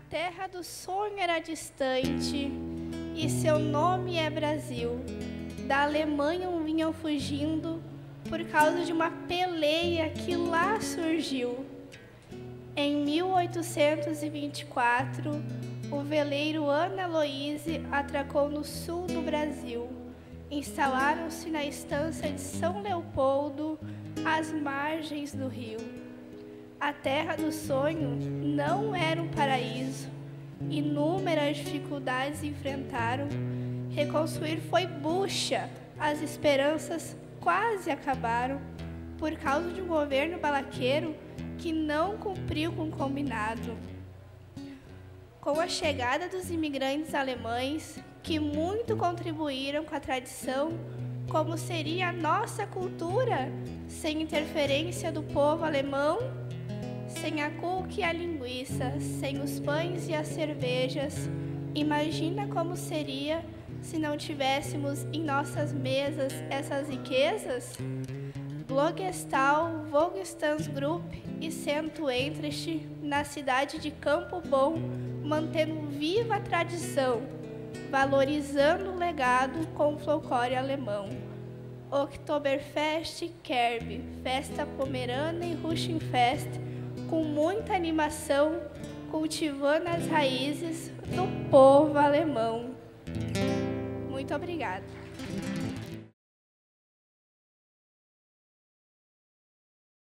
terra do sonho era distante e seu nome é Brasil. Da Alemanha vinham fugindo por causa de uma peleia que lá surgiu. Em 1824, o veleiro Ana Loise atracou no sul do Brasil. Instalaram-se na estância de São Leopoldo, às margens do rio. A terra do sonho não era um paraíso. Inúmeras dificuldades enfrentaram. Reconstruir foi bucha. As esperanças quase acabaram por causa de um governo balaqueiro que não cumpriu com o combinado. Com a chegada dos imigrantes alemães, que muito contribuíram com a tradição, como seria a nossa cultura sem interferência do povo alemão? Sem a cuca e a linguiça, sem os pães e as cervejas, imagina como seria se não tivéssemos em nossas mesas essas riquezas? Blogestal, Volkstandsgrupp e Centro Entrecht na cidade de Campo Bom, mantendo viva a tradição, valorizando o legado com o folclore alemão. Oktoberfest Kerb, festa pomerana e Ruschenfest, com muita animação, cultivando as raízes do povo alemão. Muito obrigada.